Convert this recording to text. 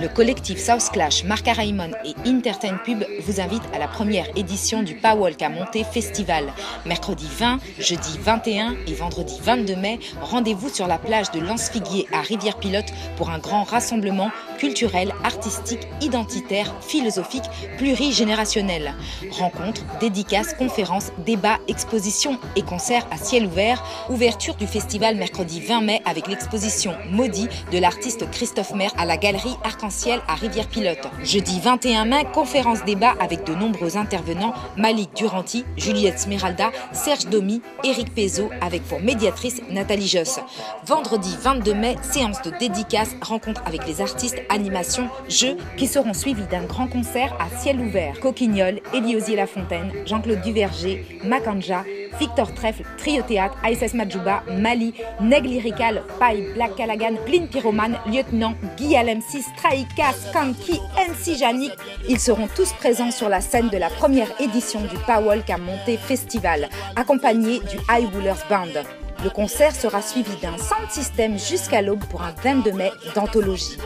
Le collectif South Clash, Marc Raymond et Intertain Pub vous invitent à la première édition du Pawolk à Monté Festival. Mercredi 20, jeudi 21 et vendredi 22 mai, rendez-vous sur la plage de Lance-Figuier à Rivière-Pilote pour un grand rassemblement culturel, artistique, identitaire, philosophique, plurigénérationnel. Rencontres, dédicaces, conférences, débats, expositions et concerts à ciel ouvert. Ouverture du festival mercredi 20 mai avec l'exposition Maudit de l'artiste Christophe Maire à la galerie Arc-en-Ciel à Rivière-Pilote. Jeudi 21 mai, conférence débat avec de nombreux intervenants Malik Duranti, Juliette Smeralda, Serge Domi, Éric Pézo avec pour médiatrice Nathalie Joss. Vendredi 22 mai, séance de dédicaces, rencontre avec les artistes, animations, jeux qui seront suivis d'un grand concert à ciel ouvert. Coquignol, Eliosier Lafontaine, Jean-Claude Duverger, Makanja, Victor Trèfle, Trio Théâtre, ISS Majuba, Mali, Neg Lyrical, Pai, Black Callaghan, Plin Pyroman, Lieutenant, Guy M6, Traika, Skanky, MC Janik. Ils seront tous présents sur la scène de la première édition du Pawolk à Monté Festival, accompagnés du High Woolers Band. Le concert sera suivi d'un sound system jusqu'à l'aube pour un 22 mai d'anthologie.